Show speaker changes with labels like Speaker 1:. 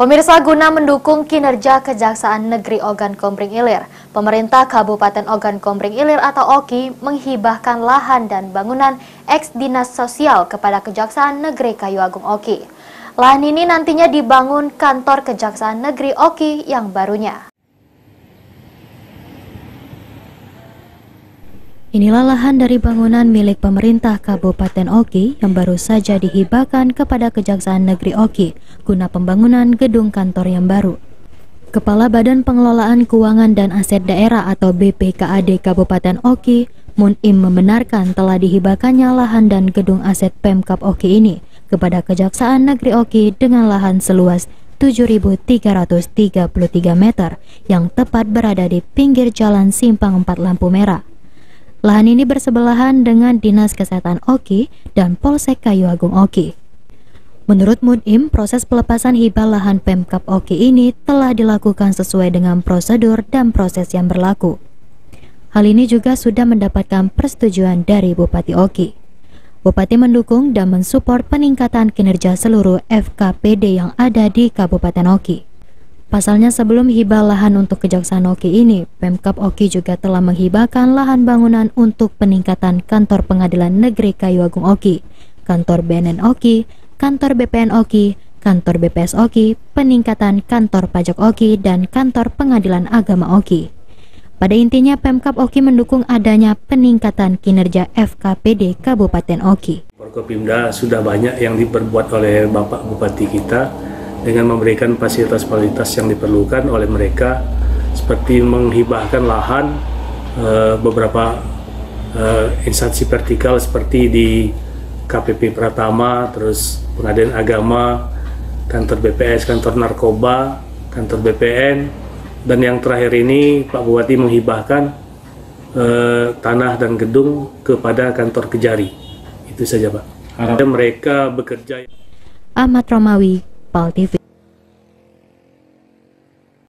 Speaker 1: Pemirsa guna mendukung kinerja Kejaksaan Negeri Ogan Komering Ilir, pemerintah Kabupaten Ogan Komering Ilir atau OKI menghibahkan lahan dan bangunan eks dinas sosial kepada Kejaksaan Negeri Kayu Agung OKI. Lahan ini nantinya dibangun kantor Kejaksaan Negeri OKI yang barunya. Inilah lahan dari bangunan milik pemerintah Kabupaten Oki yang baru saja dihibahkan kepada Kejaksaan Negeri Oki guna pembangunan gedung kantor yang baru. Kepala Badan Pengelolaan Keuangan dan Aset Daerah atau BPKAD Kabupaten Oki, Munim membenarkan telah dihibahkannya lahan dan gedung aset Pemkap Oki ini kepada Kejaksaan Negeri Oki dengan lahan seluas 7.333 meter yang tepat berada di pinggir jalan Simpang 4 Lampu Merah. Lahan ini bersebelahan dengan Dinas Kesehatan Oki dan Polsek Kayu Agung Oki. Menurut Mudim, proses pelepasan hibah lahan Pemkap Oki ini telah dilakukan sesuai dengan prosedur dan proses yang berlaku. Hal ini juga sudah mendapatkan persetujuan dari Bupati Oki. Bupati mendukung dan mensupport peningkatan kinerja seluruh FKPD yang ada di Kabupaten Oki. Pasalnya sebelum hibah lahan untuk Kejaksaan Oki ini, Pemkap Oki juga telah menghibahkan lahan bangunan untuk peningkatan kantor pengadilan negeri Kayu Agung Oki, kantor BNN Oki, kantor BPN Oki, kantor BPS Oki, peningkatan kantor pajak Oki, dan kantor pengadilan agama Oki. Pada intinya, Pemkap Oki mendukung adanya peningkatan kinerja FKPD Kabupaten Oki.
Speaker 2: Forkopimda sudah banyak yang diperbuat oleh Bapak Bupati kita, dengan memberikan fasilitas-fasilitas yang diperlukan oleh mereka seperti menghibahkan lahan e, beberapa e, instansi vertikal seperti di KPP Pratama, terus Pengadilan Agama, kantor BPS, kantor narkoba, kantor BPN, dan yang terakhir ini Pak Bupati menghibahkan e, tanah dan gedung kepada kantor Kejari. Itu saja Pak. Harap mereka bekerja.
Speaker 1: Ahmad Romawi, Bỏ đi.